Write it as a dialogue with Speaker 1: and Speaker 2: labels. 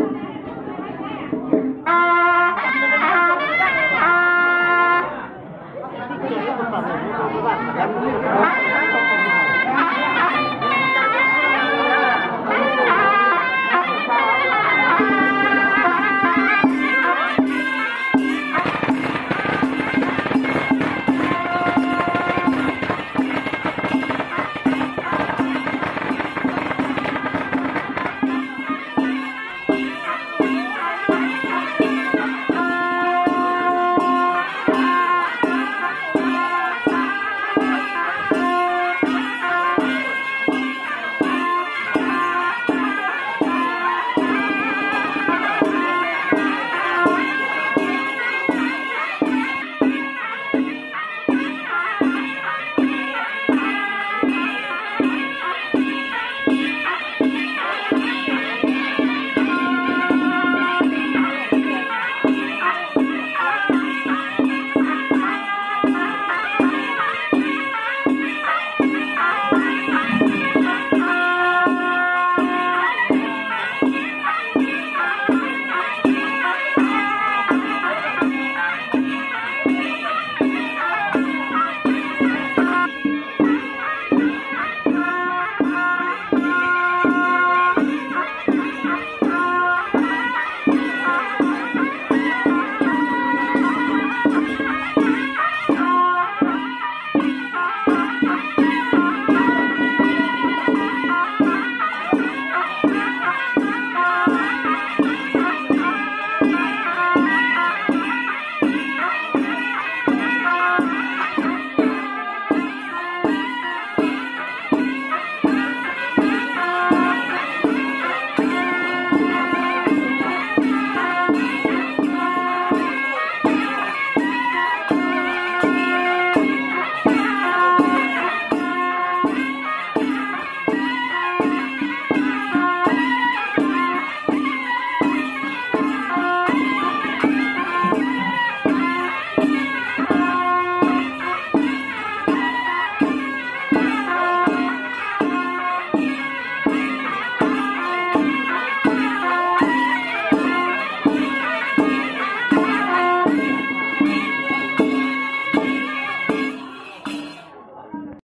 Speaker 1: Amen.